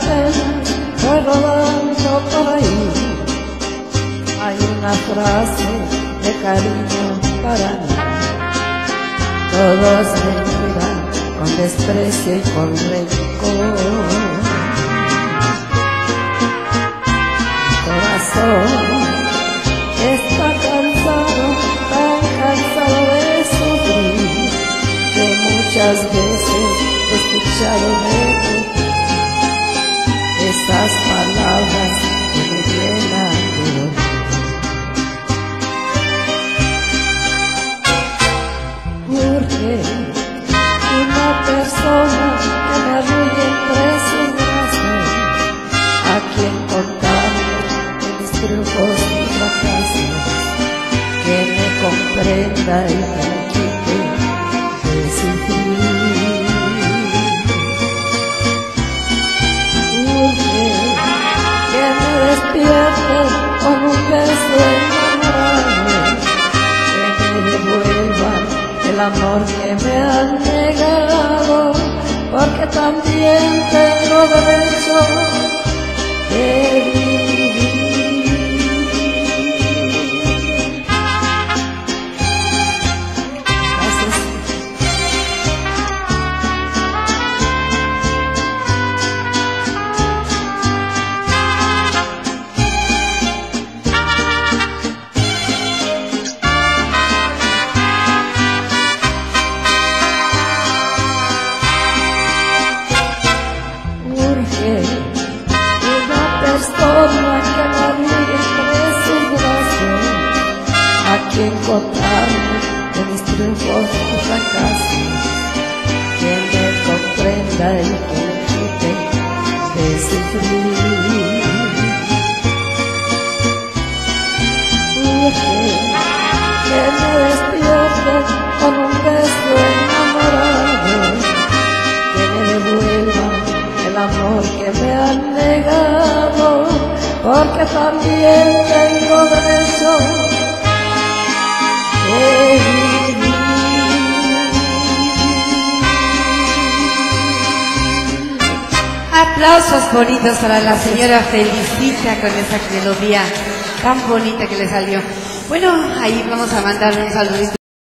penas, voy rodando por ahí. Hay una frase de cariño para mí. Todos me miran con desprecio y con rencor. Corazón he escuchado de ti esas palabras que me llenan de dolor. Urge una persona que me arrulle entre sus brazos, a quien contarle de mis triunfos y fracasos, que me comprenda y me amor que me han negado, porque también tengo derecho de a quien contarme de mis triunfos y fracasos, que me comprenda que quite de sufrir. Urge que me despierte con un beso enamorado que me devuelvan el amor que me han negado, porque también tengo derecho Aplausos bonitos para la señora Felicita con esa melodía tan bonita que le salió. Bueno, ahí vamos a mandar un saludito.